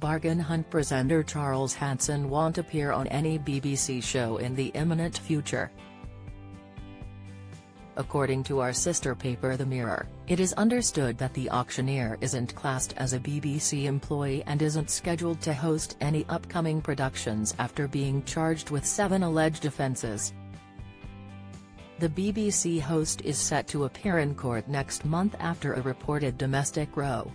Bargain Hunt presenter Charles Hanson won't appear on any BBC show in the imminent future. According to our sister paper The Mirror, it is understood that the auctioneer isn't classed as a BBC employee and isn't scheduled to host any upcoming productions after being charged with seven alleged offences. The BBC host is set to appear in court next month after a reported domestic row.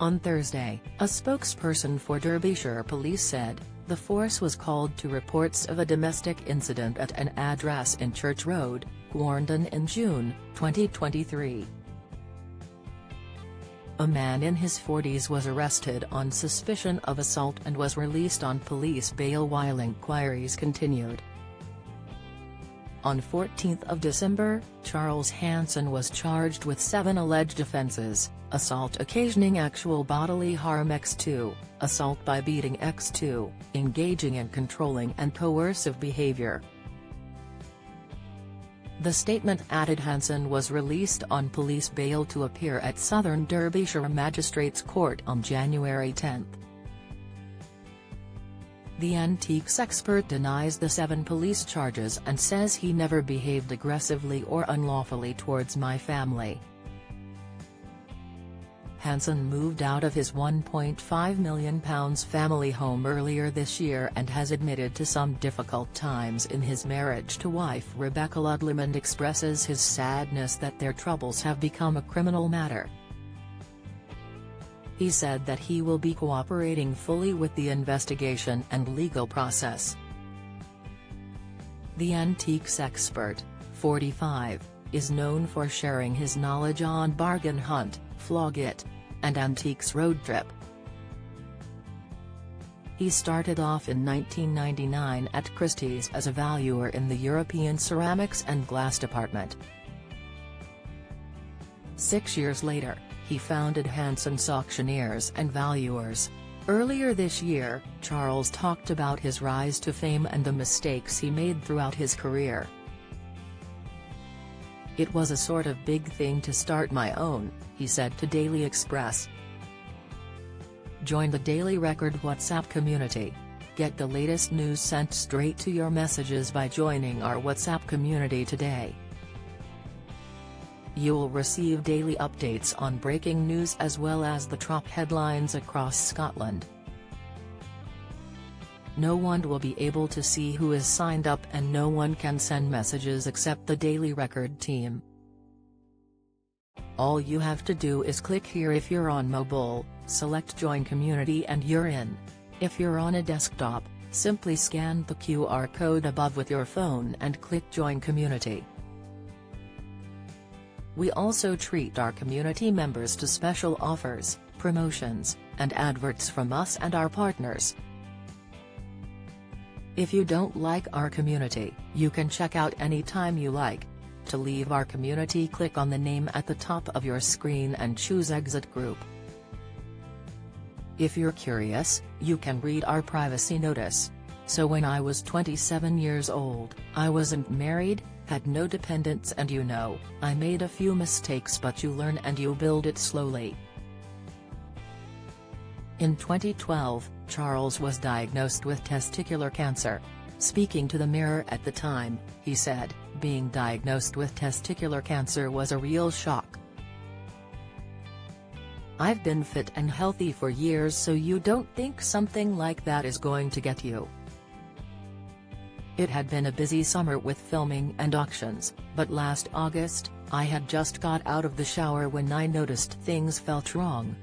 On Thursday, a spokesperson for Derbyshire Police said, the force was called to reports of a domestic incident at an address in Church Road, Quarndon in June, 2023. A man in his 40s was arrested on suspicion of assault and was released on police bail while inquiries continued. On 14 December, Charles Hanson was charged with seven alleged offences, assault occasioning actual bodily harm x2, assault by beating x2, engaging in controlling and coercive behaviour. The statement added Hanson was released on police bail to appear at Southern Derbyshire Magistrates Court on January 10. The antiques expert denies the seven police charges and says he never behaved aggressively or unlawfully towards my family. Hanson moved out of his £1.5 million family home earlier this year and has admitted to some difficult times in his marriage to wife Rebecca Ludlam and expresses his sadness that their troubles have become a criminal matter. He said that he will be cooperating fully with the investigation and legal process. The antiques expert, 45, is known for sharing his knowledge on Bargain Hunt, Flog It, and Antiques Road Trip. He started off in 1999 at Christie's as a valuer in the European ceramics and glass department. Six years later, he founded Hanson's Auctioneers and Valuers. Earlier this year, Charles talked about his rise to fame and the mistakes he made throughout his career. It was a sort of big thing to start my own, he said to Daily Express. Join the Daily Record WhatsApp community. Get the latest news sent straight to your messages by joining our WhatsApp community today. You'll receive daily updates on breaking news as well as the top headlines across Scotland. No one will be able to see who is signed up and no one can send messages except the Daily Record team. All you have to do is click here if you're on mobile, select Join Community and you're in. If you're on a desktop, simply scan the QR code above with your phone and click Join Community. We also treat our community members to special offers, promotions, and adverts from us and our partners. If you don't like our community, you can check out anytime you like. To leave our community click on the name at the top of your screen and choose Exit Group. If you're curious, you can read our privacy notice. So when I was 27 years old, I wasn't married, had no dependents and you know, I made a few mistakes but you learn and you build it slowly. In 2012, Charles was diagnosed with testicular cancer. Speaking to the Mirror at the time, he said, being diagnosed with testicular cancer was a real shock. I've been fit and healthy for years so you don't think something like that is going to get you. It had been a busy summer with filming and auctions, but last August, I had just got out of the shower when I noticed things felt wrong,